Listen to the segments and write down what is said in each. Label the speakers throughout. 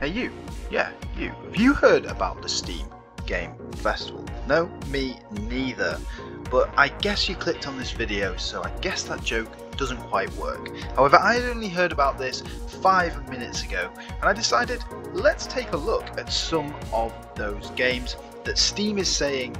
Speaker 1: Hey you, yeah, you. Have you heard about the Steam Game Festival? No, me neither. But I guess you clicked on this video, so I guess that joke doesn't quite work. However, I had only heard about this five minutes ago, and I decided let's take a look at some of those games that Steam is saying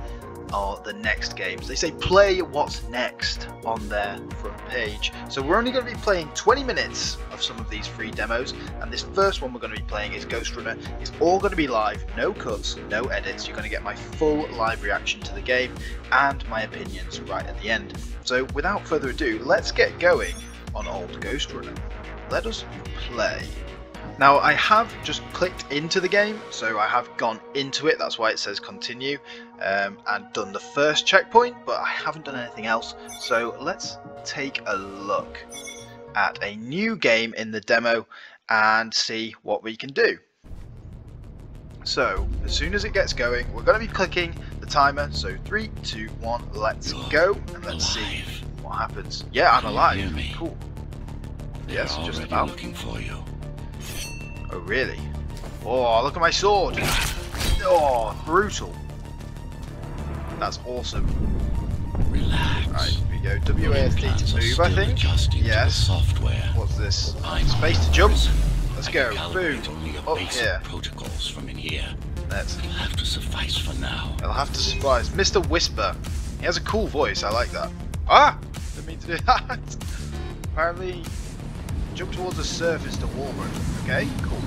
Speaker 1: are the next games. They say play what's next on their front page. So we're only going to be playing 20 minutes of some of these free demos, and this first one we're going to be playing is Ghostrunner. It's all going to be live, no cuts, no edits. You're going to get my full live reaction to the game and my opinions right at the end. So without further ado, let's get going on Old Ghostrunner. Let us play. Now I have just clicked into the game, so I have gone into it, that's why it says continue, um, and done the first checkpoint, but I haven't done anything else. So let's take a look at a new game in the demo and see what we can do. So as soon as it gets going, we're going to be clicking the timer, so three, two, one, let's
Speaker 2: You're
Speaker 1: go, and let's
Speaker 2: alive.
Speaker 1: see what happens. Yeah, I'm
Speaker 2: Can
Speaker 1: alive. Cool.
Speaker 2: They're
Speaker 1: Yes, just about.
Speaker 2: looking for you.
Speaker 1: Oh, really? Oh, look at my sword! Oh, brutal. That's awesome.
Speaker 2: Relax.
Speaker 1: Right, we go WASD to move, I think. Yes.
Speaker 2: software.
Speaker 1: What's this?
Speaker 2: I'm
Speaker 1: Space to jump? Let's go. Boom. Up here.
Speaker 2: protocols from in here.
Speaker 1: Let's.
Speaker 2: It'll have to suffice for now.
Speaker 1: I'll have to surprise. Mr. Whisper. He has a cool voice. I like that. Ah! Didn't mean to do that. Apparently, jump towards the surface to wall run. Okay, cool.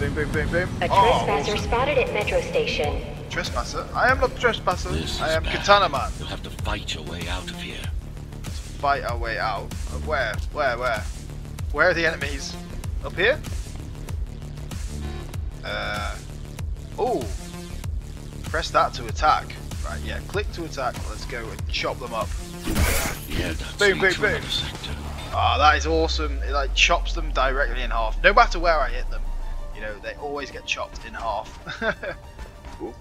Speaker 1: Boom, boom, boom, boom.
Speaker 3: A
Speaker 1: Oh,
Speaker 3: trespasser spotted at Metro Station.
Speaker 1: trespasser. I am not trespasser.
Speaker 2: This
Speaker 1: I am
Speaker 2: bad.
Speaker 1: Katana Man.
Speaker 2: You'll have to fight your way out of here.
Speaker 1: fight our way out. Uh, Where? Where? Where? Where are the enemies? Up here? Uh. Oh. Press that to attack. Right. Yeah. Click to attack. Let's go and chop them up.
Speaker 2: Yeah, that's
Speaker 1: Boom, boom, boom.
Speaker 2: Sector.
Speaker 1: Oh, that is awesome. It like chops them directly in half. No matter where I hit them, you know they always get chopped in half. Ooh.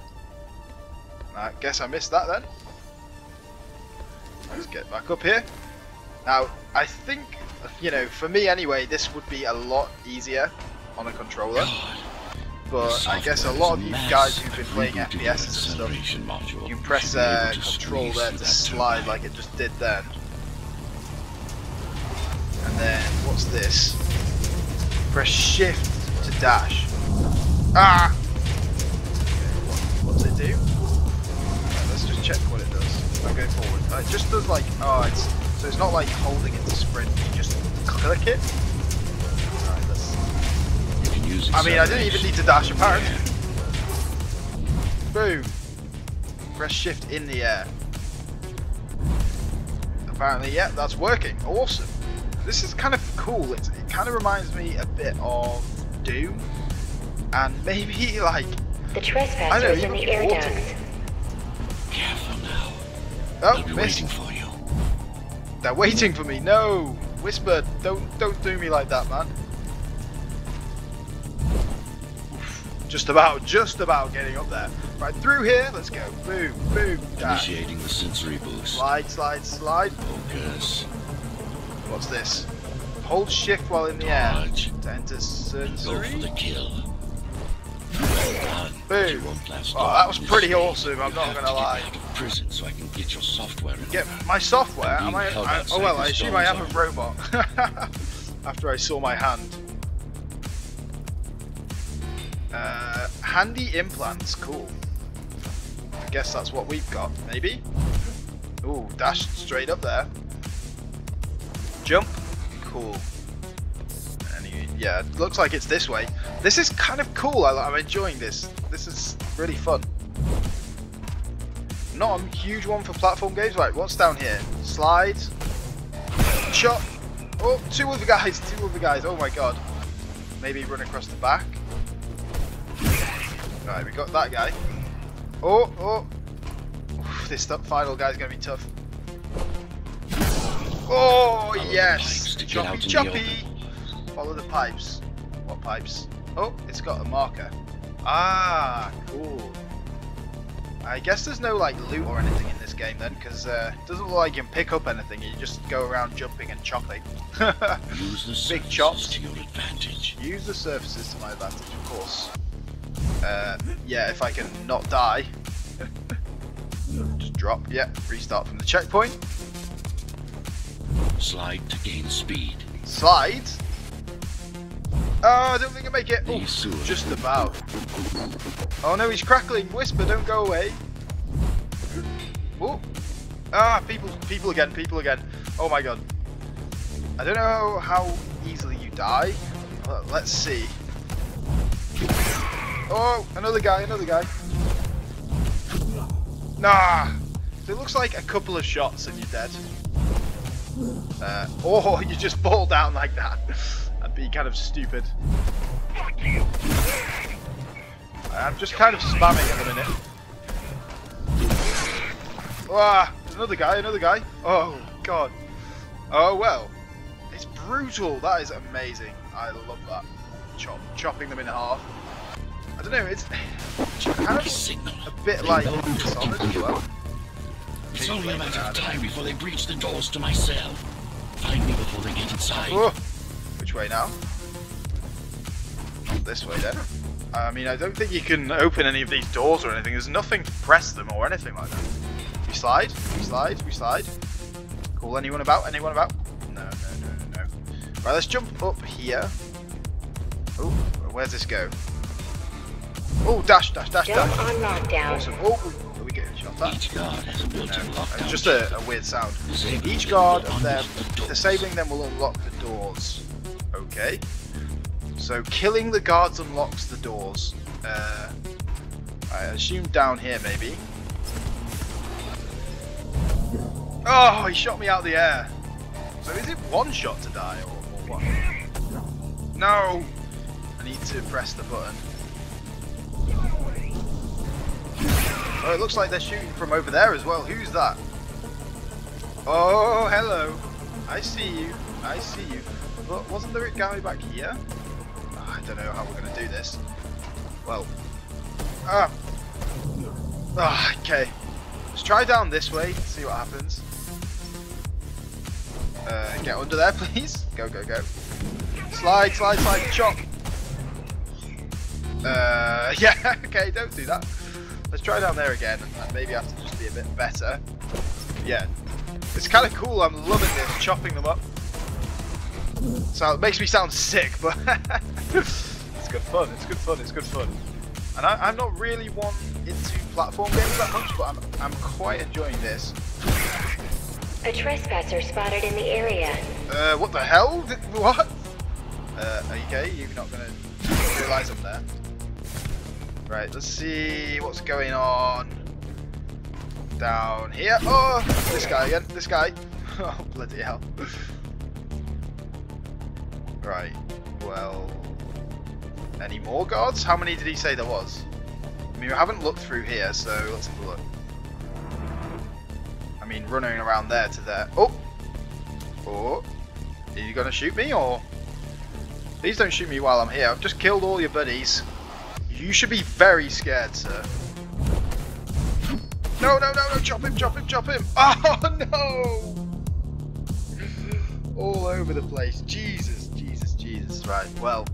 Speaker 1: I guess I missed that then. Let's get back up here. Now, I think, you know, for me anyway, this would be a lot easier on a controller.
Speaker 2: God,
Speaker 1: But I guess a lot of you guys who've been playing
Speaker 2: rebooted
Speaker 1: FPS and stuff,
Speaker 2: module.
Speaker 1: you press uh, control there to slide like it just did then. And then, what's this? Press shift to dash. Ah! What, what's it do? Right, let's just check what it does. I'll go forward. Uh, it just does like, oh, it's, so it's not like holding it to sprint, you just click it. Alright, let's,
Speaker 2: You can use
Speaker 1: I mean, I didn't even need to dash apparently. Boom! Press shift in the air. Apparently, yeah, that's working. Awesome. This is kind of cool. It's, it kind of reminds me a bit of Doom. And maybe, like,
Speaker 3: The
Speaker 1: I
Speaker 3: trespasser
Speaker 1: know,
Speaker 3: is in the air
Speaker 1: water.
Speaker 3: ducts.
Speaker 2: Careful now.
Speaker 1: oh,
Speaker 2: They'll be waiting for you.
Speaker 1: They're waiting for me. No! Whisper, don't, don't do me like that, man. Just about, just about getting up there. Right, through here, let's go. Boom, boom, dash.
Speaker 2: Initiating the sensory boost.
Speaker 1: Slide, slide, slide.
Speaker 2: Focus.
Speaker 1: What's this? Hold shift while in the air
Speaker 2: Dodge.
Speaker 1: to enter
Speaker 2: Go for the kill.
Speaker 1: Boom.
Speaker 2: You won't last
Speaker 1: Oh, that was pretty awesome, I'm
Speaker 2: You
Speaker 1: not gonna
Speaker 2: to
Speaker 1: lie.
Speaker 2: Get out of prison so I can get your software.
Speaker 1: Get my software. I, I- oh well, I assume I am a robot. After I saw my hand. Uh, handy implants, cool. I guess that's what we've got, maybe. Ooh, dashed straight up there. Jump, cool. You, yeah, it looks like it's this way. This is kind of cool. I, I'm enjoying this. This is really fun. Not a huge one for platform games. Right, what's down here? Slide. Shot. Oh, two other guys. Two other guys. Oh my god. Maybe run across the back. Right, we got that guy. Oh, oh. This th- final guy's gonna be tough. Oh, yes.
Speaker 2: to
Speaker 1: Choppy,
Speaker 2: the
Speaker 1: choppy. Follow the pipes. What pipes? Oh, it's got a marker. Ah, cool. I I guess there's no like loot or anything in this game then, because uh, it doesn't look like you can pick up anything. You just go around jumping and chopping.
Speaker 2: Use the
Speaker 1: Big chops.
Speaker 2: to your advantage.
Speaker 1: Use the surfaces to my advantage, of course. Uh, yeah, if I can not die. just drop. Yeah, restart from the checkpoint.
Speaker 2: Slide to gain speed.
Speaker 1: Slide. Oh, I don't think I make it. Oh, just about. Oh no, he's crackling. Whisper, don't go away. Oh. Ah, people, people again, people again. Oh my god. I don't know how easily you die. Let's see. Oh, another guy, another guy. Nah. It looks like a couple of shots and you're dead. Uh, or you just fall down like that. That'd be kind of stupid. I'm just kind of spamming at the minute. Ah, there's another guy, another guy. Oh, God. Oh, well. It's brutal. That is amazing. I love that. Chop, chopping them in half. I don't know, it's kind of a bit like Dishonored as well.
Speaker 2: It's only a matter of time before they breach the doors to my cell. Find me before they get inside.
Speaker 1: Oh, which way now? This way then. I mean, I don't think you can open any of these doors or anything. There's nothing to press them or anything like that. We slide, we slide, we slide. Call anyone about? Anyone about? No, no, no, no, no. Right, let's jump up here. Oh, where's this go? Oh, dash, dash, dash,
Speaker 3: Jump
Speaker 1: dash.
Speaker 3: on lockdown.
Speaker 1: Awesome. Oh,
Speaker 2: Each guard has a built-in
Speaker 1: No,
Speaker 2: lockdown.
Speaker 1: it's just a, a weird sound.
Speaker 2: Disabling
Speaker 1: Each guard of them,
Speaker 2: the
Speaker 1: disabling them will unlock the doors. Okay. So killing the guards unlocks the doors. Uh, I assume down here maybe. Oh, he shot me out of the air. So is it one shot to die or, or what? No! I need to press the button. Oh, it looks like they're shooting from over there as well. Who's that? Oh, hello. I see you. I see you. But wasn't there a guy back here? I don't know how we're going to do this. Well. Ah. Ah, okay. Let's try down this way, see what happens. Uh, get under there, please. Go, go, go. Slide, slide, slide, chop. Uh, yeah, okay, don't do that. Let's try down there again, and maybe I have to just be a bit better. Yeah, it's kind of cool. I'm loving this, chopping them up. So it makes me sound sick, but it's good fun. It's good fun. It's good fun. And I, I'm not really one into platform games that much, but I'm I'm quite enjoying this.
Speaker 3: A trespasser spotted in the area.
Speaker 1: Uh, what the hell? What? Uh, okay, you're not gonna realise I'm there. Right, let's see what's going on down here. Oh, this guy again. This guy. Oh bloody hell. Right. Well, any more guards? How many did he say there was? I mean, we haven't looked through here, so let's have a look. I mean, running around there to there. Oh, or are you gonna shoot me or? Please don't shoot me while I'm here. I've just killed all your buddies. You should be very scared, sir. No, no, no, no! Chop him! Chop him! Chop him! Oh no! All over the place. Jesus, Jesus, Jesus. Right. Well,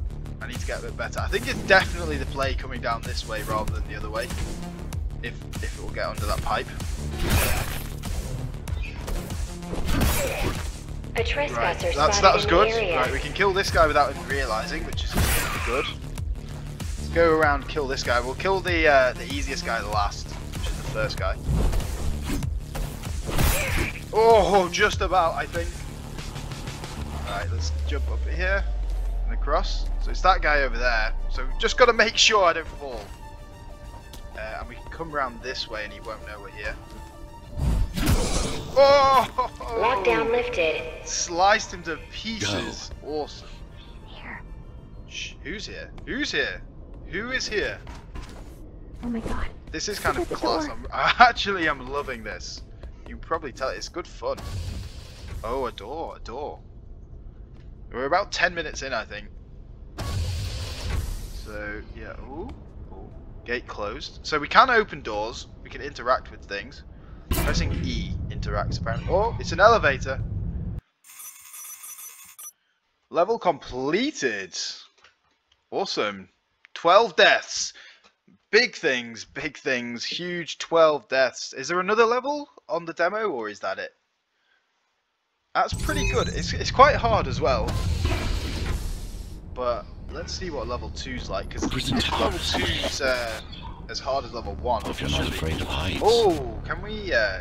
Speaker 1: I need to get a bit better. I think it's definitely the play coming down this way rather than the other way. If if it will get under that pipe. Right, that's, that was good. Right, we can kill this guy without him realizing, which is go around and kill this guy. We'll kill the uh, the easiest guy the last, which is the first guy. Oh, just about, I think. Alright, let's jump up here and across. So it's that guy over there. So just got to make sure I don't fall. Uh, and we can come around this way and he won't know we're here. Oh!
Speaker 3: Lockdown lifted.
Speaker 1: Sliced him to pieces. Awesome. Shh, who's here? Who's here? Who is here?
Speaker 4: Oh my god.
Speaker 1: This is kind
Speaker 4: Look
Speaker 1: of class. I'm, actually, I'm loving this. You can probably tell it's good fun. Oh, a door, a door. We're about 10 minutes in, I think. So, yeah. Ooh. Ooh. Gate closed. So we can open doors. We can interact with things. Pressing E interacts apparently. Oh, it's an elevator. Level completed. Awesome. 12 deaths. Big things, big things, huge 12 deaths. Is there another level on the demo or is that it? That's pretty good. It's, it's quite hard as well. But let's see what level 2's like because level
Speaker 2: towers.
Speaker 1: 2's uh, as hard as level 1.
Speaker 2: Hope you're not afraid of heights.
Speaker 1: Oh, can we uh,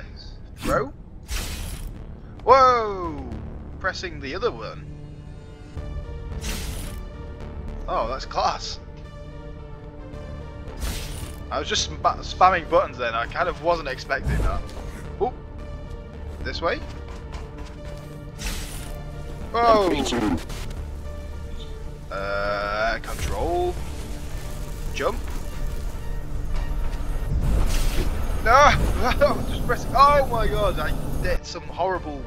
Speaker 1: throw? Whoa! Pressing the other one. Oh, that's class. I was just spa- spamming buttons then. I kind of wasn't expecting that. Oh, this way. Whoa! Uh, control. Jump. No! Just. Oh my god! I did some horrible,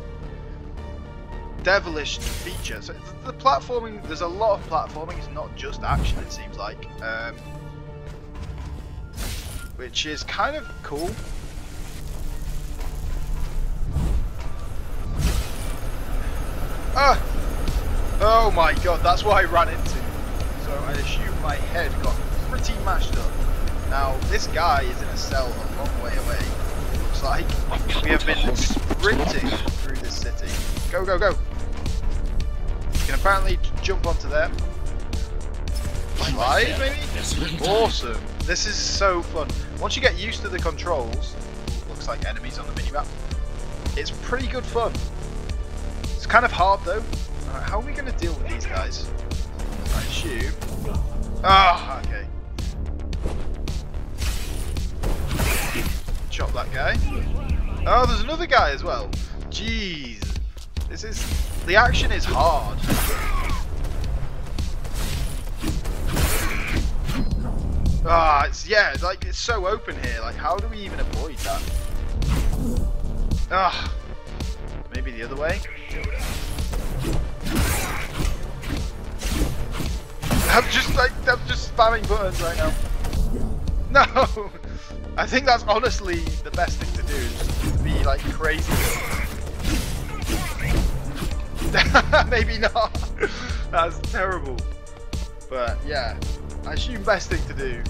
Speaker 1: devilish feature. So the platforming. There's a lot of platforming. It's not just action. It seems like, um, which is kind of cool. Ah! Oh my god! That's what I ran into. So I assume my head got pretty mashed up. Now, this guy is in a cell a long way away. Looks like we have been sprinting through this city. Go, go, go! You can apparently jump onto them. Slide, maybe? Awesome! This is so fun. Once you get used to the controls, looks like enemies on the minimap. It's pretty good fun. It's kind of hard though. Alright, how are we going to deal with these guys? I assume. Ah, okay. Chop that guy. Oh, there's another guy as well. Jeez. This is... The action is hard. Ah, it's... Yeah, it's like, it's so open here. Like, how do we even avoid that? Ah. Maybe the other way? I'm just like, I'm just spamming buttons right now. No! I think that's honestly the best thing to do, is be like crazy. Maybe not. That's terrible. But yeah, I assume best thing to do.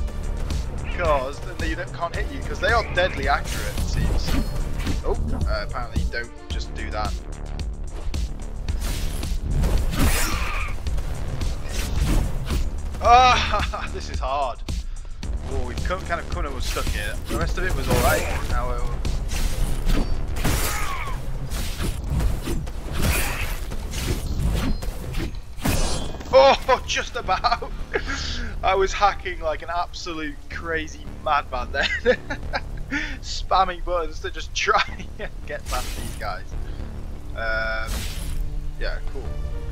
Speaker 1: Because then they can't hit you, because they are deadly accurate, it seems. Oh, uh, apparently you don't just do that. Ah, this is hard. Oh, we've come, kind of come and was stuck here. The rest of it was alright. Now, uh, Oh, just about. I was hacking like an absolute crazy madman then. Spamming buttons to just try and get past these guys. Um, yeah, cool.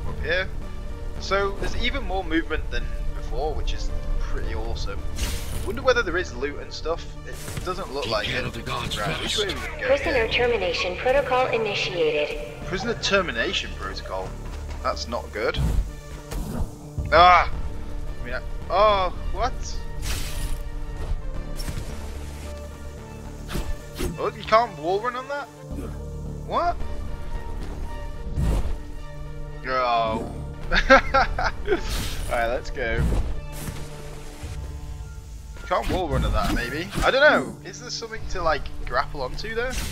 Speaker 1: Up here. So there's even more movement than before, which is pretty awesome. Wonder whether there is loot and stuff. It doesn't look
Speaker 2: Take
Speaker 1: like it.
Speaker 2: the guards
Speaker 1: Right, which way we gonna go?
Speaker 3: Prisoner
Speaker 1: here?
Speaker 3: termination protocol initiated.
Speaker 1: Prisoner termination protocol. That's not good. Ah! I mean, I, oh, what? Oh, you can't wall run on that? What? Oh. Alright, let's go. Can't wall run on that, maybe? I don't know. Is there something to, like, grapple onto there? Should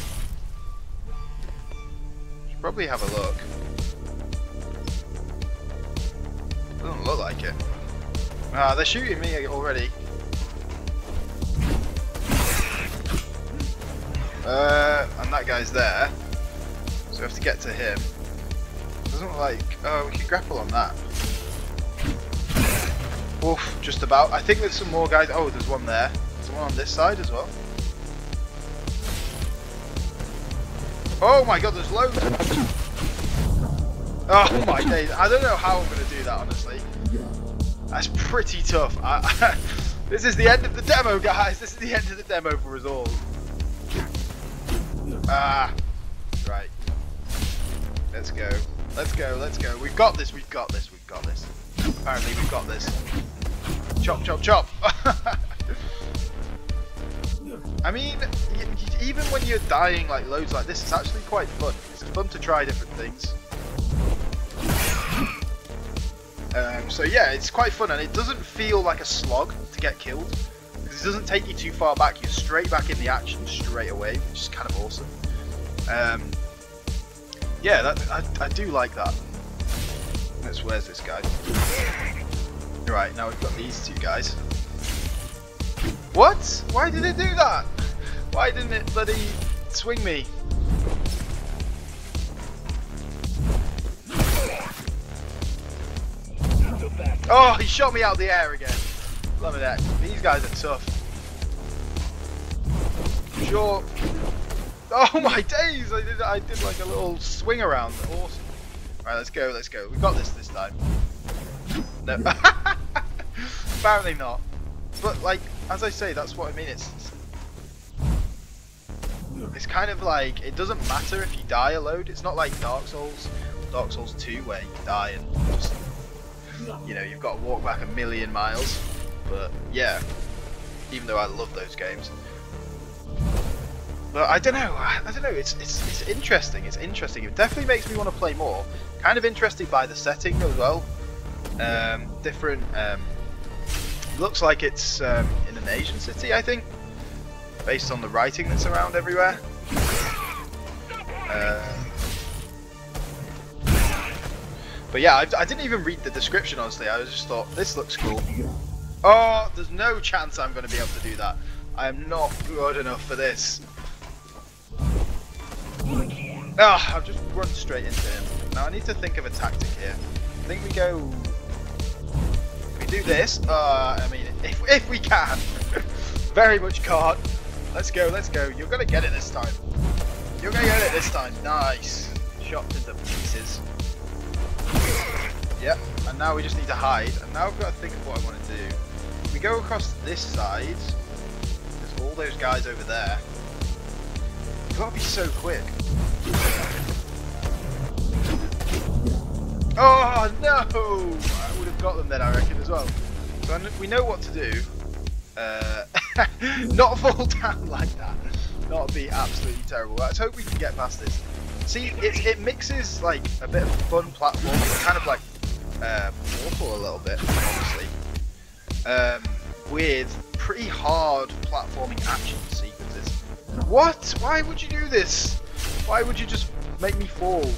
Speaker 1: probably have a look. Doesn't look like it. Ah, they're shooting me already. Uh, and that guy's there. So we have to get to him. Doesn't look like... Oh, we can grapple on that. Oof, just about. I think there's some more guys. Oh, there's one there. There's one on this side as well. Oh my god, there's loads. Oh my days. I don't know how I'm going to do that, honestly. That's pretty tough. I, this is the end of the demo, guys. This is the end of the demo for us all. Ah. Right. Let's go. Let's go. Let's go. We've got this. We've got this. We've got this. Apparently, we've got this. Chop, chop, chop. I mean, even when you're dying like loads like this, it's actually quite fun. It's fun to try different things. Um, so yeah, it's quite fun, and it doesn't feel like a slog to get killed because it doesn't take you too far back. You're straight back in the action straight away, which is kind of awesome. Um, yeah, that, I, I do like that. Let's where's this guy? Right now we've got these two guys. What? Why did it do that? Why didn't it bloody swing me? Oh, he shot me out of the air again. Love that. These guys are tough. Sure. Oh my days! I did I did like a little swing around. Awesome. Right, let's go. Let's go. We got this this time. No. Apparently not. But like, as I say, that's what I mean. It's it's kind of like it doesn't matter if you die a load. It's not like Dark Souls, Dark Souls 2, where you die and just you know you've got to walk back a million miles. But yeah, even though I love those games. But I don't know. I don't know. It's it's it's interesting. It's interesting. It definitely makes me want to play more. Kind of interested by the setting as well. Um, different. Um, looks like it's um, in an Asian city, I think, based on the writing that's around everywhere. Uh, but yeah, I, I didn't even read the description honestly. I just thought this looks cool. Oh, there's no chance I'm going to be able to do that. I am not good enough for this. Ah, I've just run straight into him. Now I need to think of a tactic here. I think we go. We do this. Uh, I mean, if if we can, very much can't. Let's go. Let's go. You're gonna get it this time. You're gonna get it this time. Nice. Chopped into pieces. Yep. And now we just need to hide. And now I've got to think of what I want to do. We go across this side. There's all those guys over there. You gotta be so quick. Oh no! I would have got them then, I reckon, as well. So we know what to do. Uh, not fall down like that. Not be absolutely terrible. Let's hope we can get past this. See, it, it mixes like a bit of fun platforming, kind of like uh, Portal a little bit, obviously, um, with pretty hard platforming action sequences. What? Why would you do this? Why would you just make me fall?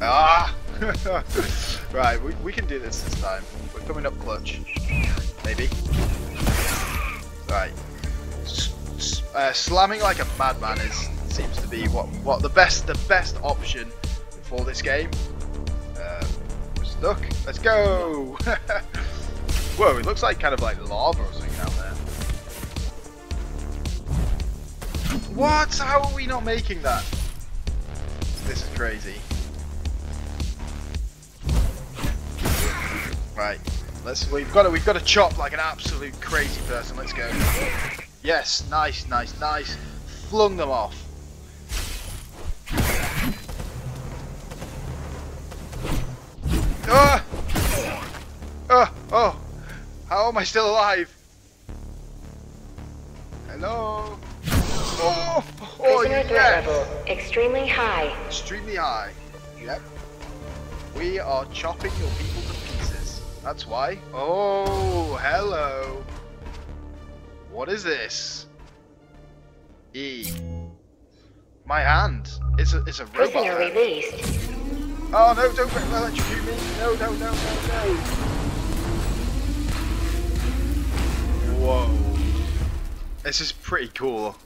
Speaker 1: Ah! right, we, we can do this this time. We're coming up clutch. Maybe. Right. S- uh, slamming like a madman is seems to be what what the best the best option for this game. Uh, we're stuck. Let's go! Whoa, it looks like kind of like lava or something out there. What? How are we not making that? This is crazy. Right. Let's we've got to we've got to chop like an absolute crazy person. Let's go. Yes, nice, nice, nice. Flung them off. Ah! Oh, oh! How am I still alive? Hello? Oh! Oh,
Speaker 3: Prisoner
Speaker 1: yes!
Speaker 3: level extremely high.
Speaker 1: Extremely high. Yep. We are chopping your people to pieces. That's why. Oh, hello. What is this? E. My hand. It's a it's a robot.
Speaker 3: Prisoner released.
Speaker 1: Oh no! Don't electrocute me! No! No! No! No! No! Whoa! This is pretty cool.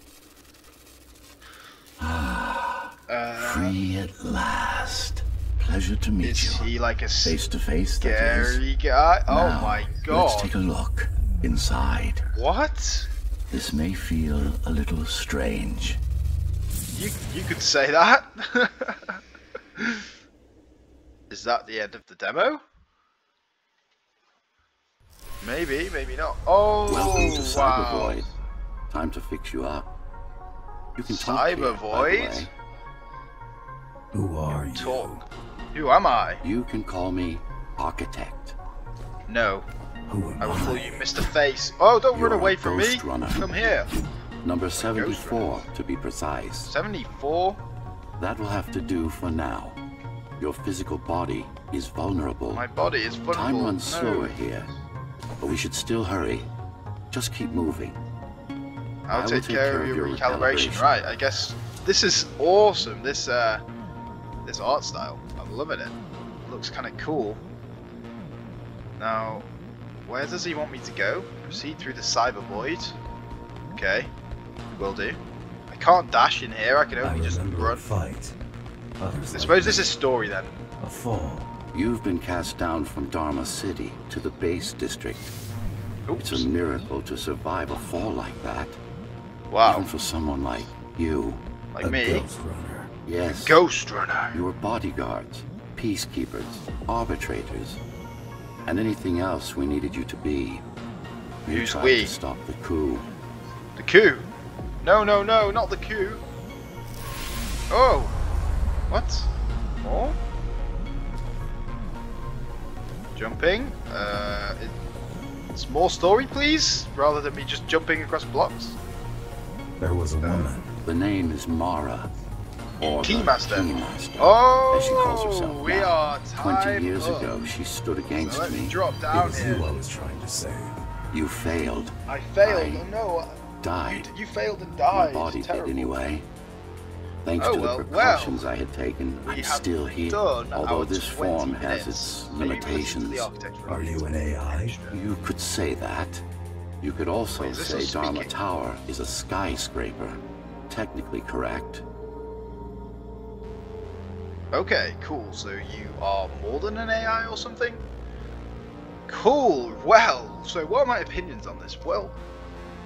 Speaker 1: Uh,
Speaker 2: Free at last. Pleasure to meet
Speaker 1: is
Speaker 2: you.
Speaker 1: he like a
Speaker 2: Face to face,
Speaker 1: scary guy? Oh
Speaker 2: Now,
Speaker 1: my god.
Speaker 2: Let's take a look inside.
Speaker 1: What?
Speaker 2: This may feel a little strange.
Speaker 1: You you could say that. is that the end of the demo? Maybe, maybe not. Oh,
Speaker 5: Welcome to
Speaker 1: wow.
Speaker 5: Cybervoid. Time to fix you up. You can talk by the
Speaker 1: Cybervoid?
Speaker 2: Who are you?
Speaker 1: Talk. Who am I?
Speaker 5: You can call me Architect.
Speaker 1: No. Who am I will call you Mr. Face. Oh, don't
Speaker 5: You're
Speaker 1: run away from me.
Speaker 5: Runner.
Speaker 1: Come here.
Speaker 5: Number 74, to be precise.
Speaker 1: 74?
Speaker 5: That will have to do for now. Your physical body is vulnerable.
Speaker 1: My body is vulnerable.
Speaker 5: Time runs
Speaker 1: no.
Speaker 5: slower here, but we should still hurry. Just keep moving.
Speaker 1: I'll take,
Speaker 5: take
Speaker 1: care, of your, your recalibration. recalibration. Right, I guess this is awesome. This uh, this art style. I'm loving it. Looks kind of cool. Now, where does he want me to go? Proceed through the cyber void. Okay, will do. I can't dash in here. I can only I just run.
Speaker 6: Fight.
Speaker 1: Others I suppose this is story then.
Speaker 6: A fall.
Speaker 5: You've been cast down from Dharma City to the base district.
Speaker 1: Oops.
Speaker 5: It's a miracle to survive a fall like that.
Speaker 1: Wow.
Speaker 5: Even for someone like you.
Speaker 1: Like
Speaker 6: a
Speaker 1: me.
Speaker 6: Ghostrunner.
Speaker 5: Yes.
Speaker 1: Ghostrunner.
Speaker 5: You were bodyguards, peacekeepers, arbitrators, and anything else we needed you to be. You
Speaker 1: Who's
Speaker 5: tried
Speaker 1: we?
Speaker 5: to stop the coup.
Speaker 1: The coup. No, no, no, not the coup. Oh. What? More? Jumping. Uh, it, it's more story, please, rather than me just jumping across blocks.
Speaker 6: There was a woman.
Speaker 5: The name is Mara. Or the
Speaker 1: Keymaster.
Speaker 5: Keymaster,
Speaker 1: Oh,
Speaker 5: as she calls herself
Speaker 1: we
Speaker 5: now.
Speaker 1: are
Speaker 5: Twenty years
Speaker 1: up.
Speaker 5: ago, she stood against
Speaker 1: So me
Speaker 5: me.
Speaker 1: drop
Speaker 6: It was
Speaker 1: here.
Speaker 6: you I was trying to save.
Speaker 5: You failed.
Speaker 1: I failed.
Speaker 5: I
Speaker 1: oh no.
Speaker 5: died.
Speaker 1: You, you failed and died.
Speaker 5: My
Speaker 1: died.
Speaker 5: body did anyway. Thanks
Speaker 1: Oh,
Speaker 5: to
Speaker 1: well,
Speaker 5: the
Speaker 1: well.
Speaker 5: precautions I had taken,
Speaker 1: We
Speaker 5: I'm still here. Although this form has its
Speaker 1: Maybe listen to the
Speaker 5: limitations.
Speaker 6: Are you an AI?
Speaker 5: You could say that. You could also
Speaker 1: Wait,
Speaker 5: say Dharma
Speaker 1: speaking?
Speaker 5: Tower is a skyscraper. Technically correct.
Speaker 1: Okay, cool. So you are more than an AI or something? Cool. Well, so what are my opinions on this? Well,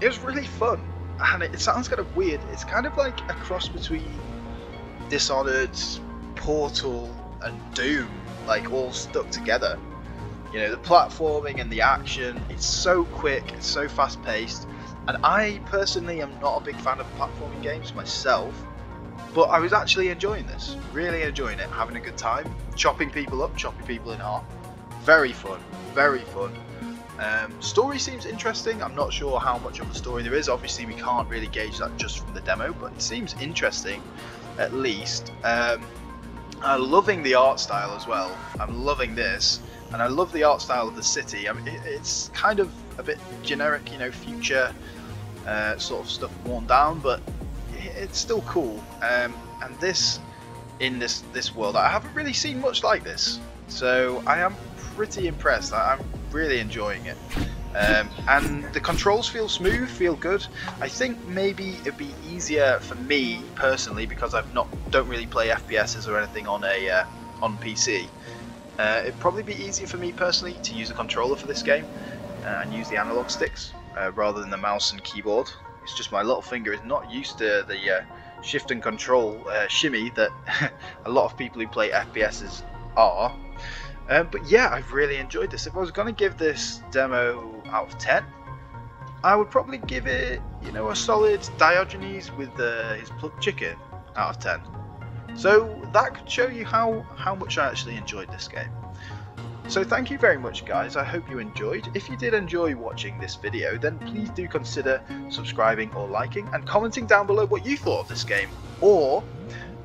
Speaker 1: it was really fun, and it, sounds kind of weird. It's kind of like a cross between Dishonored, Portal, and Doom, like all stuck together. You know, the platforming and the action, it's so quick, it's so fast paced. And I personally am not a big fan of platforming games myself, but I was actually enjoying this, really enjoying it, having a good time, chopping people up, chopping people in half. Very fun, very fun. Um, story seems interesting. I'm not sure how much of a story there is. Obviously, we can't really gauge that just from the demo, but it seems interesting, at least. Um, I'm loving the art style as well. I'm loving this, and I love the art style of the city. I mean, it, it's kind of a bit generic, you know, future uh, sort of stuff worn down, but it's still cool. Um, and this, in this this world, I haven't really seen much like this, so I am pretty impressed. I, I'm really enjoying it. Um, and the controls feel smooth, feel good. I think maybe it'd be easier for me personally because I've not don't really play FPSs or anything on a uh, on PC. Uh, it'd probably be easier for me personally to use a controller for this game uh, and use the analog sticks uh, rather than the mouse and keyboard. It's just my little finger is not used to the uh, shift and control uh, shimmy that a lot of people who play FPSs are. Um, but yeah, I've really enjoyed this. If I was going to give this demo out of 10, I would probably give it, you know, a solid Diogenes with uh, his plucked chicken out of 10. So that could show you how, how much I actually enjoyed this game. So thank you very much guys, I hope you enjoyed. If you did enjoy watching this video, then please do consider subscribing or liking and commenting down below what you thought of this game. Or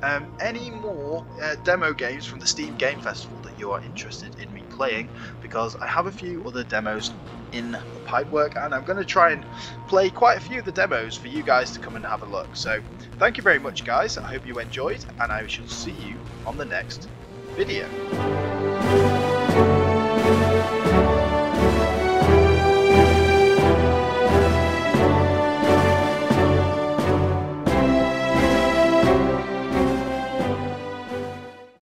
Speaker 1: um, any more uh, demo games from the Steam Game Festival that you are interested in me playing because I have a few other demos in the pipework and I'm going to try and play quite a few of the demos for you guys to come and have a look. So thank you very much guys, I hope you enjoyed and I shall see you on the next video.